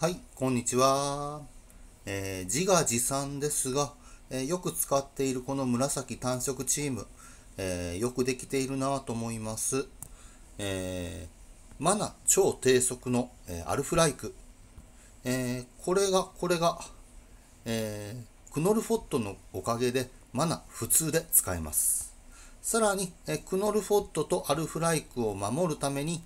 はい、こんにちは。えー自画自賛ですが、えーよく使っているこの紫単色チーム、えーよくできているなと思います。えーマナ超低速の、えアルフライク。えこれが、これが、えクノルフォットのおかげでマナ普通で使えます。さらに、えクノルフォットとアルフライクを守るために、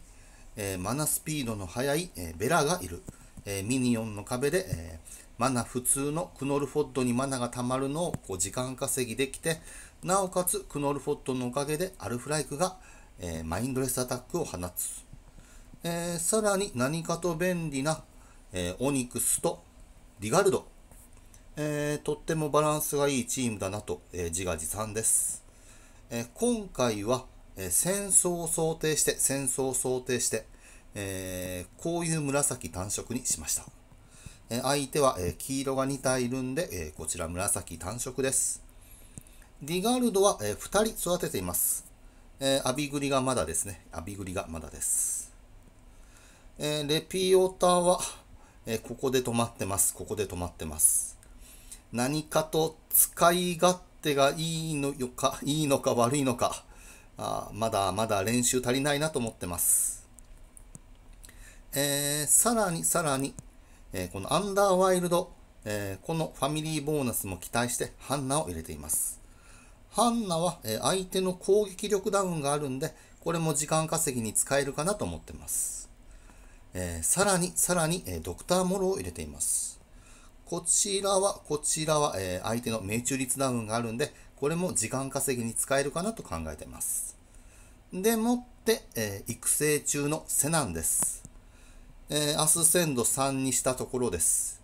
えマナスピードの速い、えベラがいる。えーミニオンの壁で、えーマナ普通のクノルフォットにマナが溜まるのをこう時間稼ぎできて、なおかつクノルフォットのおかげでアルフライクが、えーマインドレスアタックを放つ。えーさらに何かと便利な、えーオニクスとリガルド。えとってもバランスがいいチームだなと、え自画自賛です。え今回は、え戦争を想定して、戦争を想定して、えーこういう紫単色にしました。えー相手は、えー黄色が2体いるんで、えこちら紫単色です。リガールドは、え2人育てています。えーアビグリがまだですね。アビグリがまだです。えレピオタは、えここで止まってます。ここで止まってます。何かと使い勝手がいいのか、いいのか悪いのか、あまだまだ練習足りないなと思ってます。えーさらにさらに、えーこのアンダーワイルド、えーこのファミリーボーナスも期待してハンナを入れています。ハンナは、え相手の攻撃力ダウンがあるんで、これも時間稼ぎに使えるかなと思ってます。えさらにさらに、えドクターモロを入れています。こちらは、こちらは、え相手の命中率ダウンがあるんで、これも時間稼ぎに使えるかなと考えています。でもって、え育成中のセナンです。えーアスセンド3にしたところです。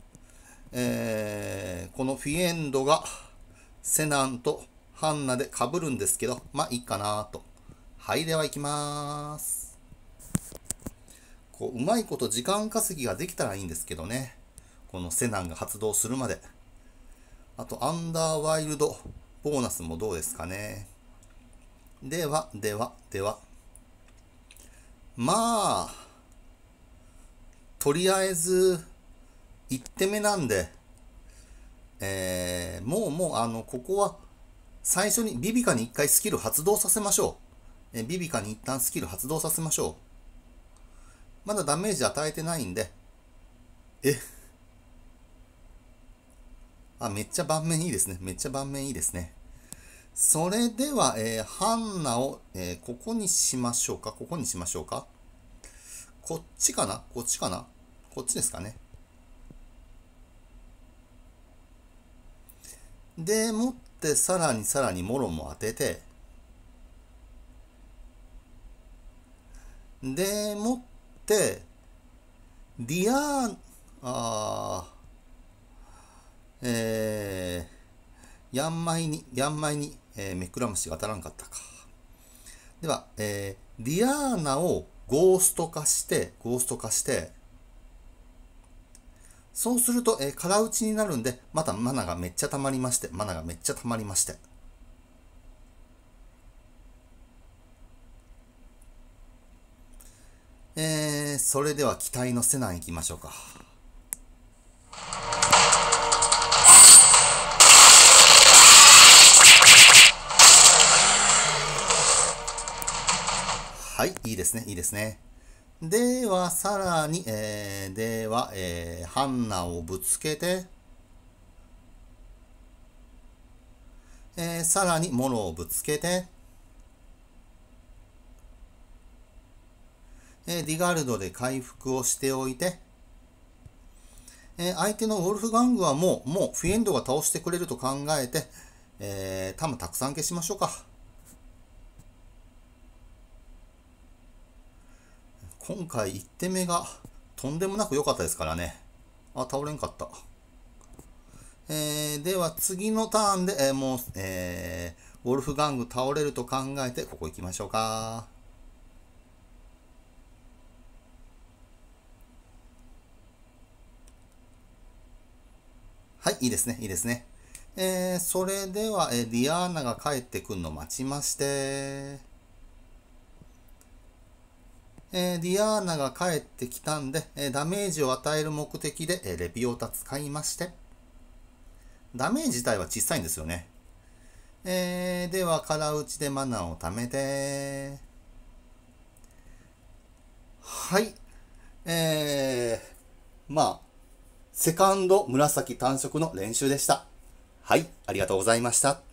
えーこのフィエンドがセナンとハンナで被るんですけど、まあいいかなと。はい、では行きまーす。こう、うまいこと時間稼ぎができたらいいんですけどね。このセナンが発動するまで。あと、アンダーワイルドボーナスもどうですかね。では、では、では。まあ、とりあえず、1手目なんで、えー、もうもう、あの、ここは、最初にビビカに一回スキル発動させましょう。えビビカに一旦スキル発動させましょう。まだダメージ与えてないんで、え？あ、めっちゃ盤面いいですね。めっちゃ盤面いいですね。それでは、えーハンナを、えーここにしましょうか？ここにしましょうか？こっちかな？こっちかな？こっちですかね。でもって、さらにさらにもろも当てて、でもって、ディアー、あーえー、ヤンマイに、ヤンマイに、えー、目くらむしが当たらんかったか。では、えー、ディアーナをゴースト化して、ゴースト化して、そうすると、えー、空打ちになるんで、またマナがめっちゃ溜まりまして、マナがめっちゃ溜まりまして。えー、それでは期待のセナン行きましょうか。はい、いいですね、いいですね。では、さらに、えー、では、えー、ハンナをぶつけて、えー、さらに、モロをぶつけて、えー、ディガルドで回復をしておいて、えー相手のウォルフガングはもう、もうフィエンドが倒してくれると考えて、えー、タムたくさん消しましょうか。今回1手目がとんでもなく良かったですからね。あ、倒れんかった。えー、では次のターンで、えーもう、えー、ウォルフガング倒れると考えて、ここ行きましょうか。はい、いいですね、いいですね。えー、それでは、えー、ディアーナが帰ってくるのを待ちまして、えー、ディアーナが帰ってきたんで、えー、ダメージを与える目的で、えー、レビオタ使いまして、ダメージ自体は小さいんですよね。えー、では、空打ちでマナーを貯めて、はい。えー、まあ、セカンド紫単色の練習でした。はい、ありがとうございました。